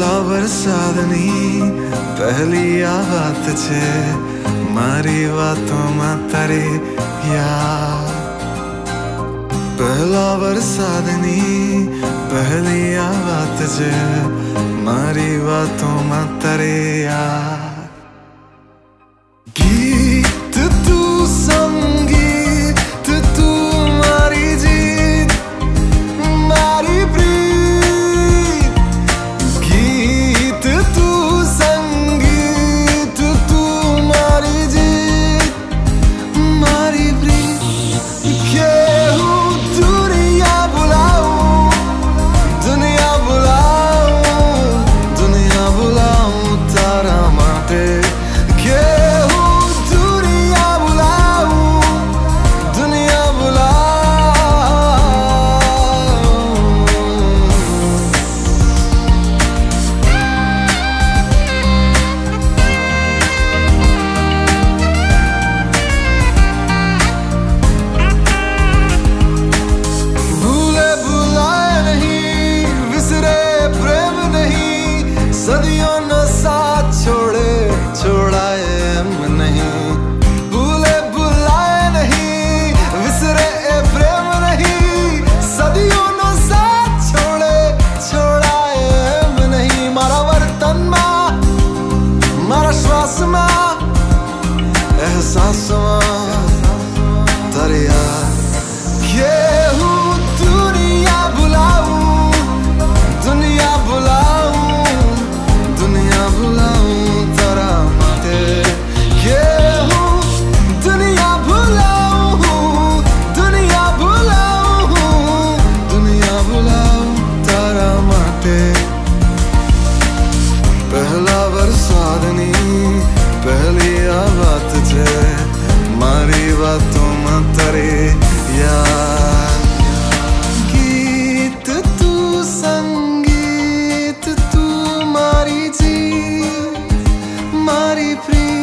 પહેલા વરસાદની પહેલી આ વાત છે મારી વાતોમાં તારી યાદ પહેલા વરસાદની પહેલી આ વાત છે મારી વાતોમાં તારી યાદ एहसास एहसासमा तरिया ratom tu sangit tu mari mari priya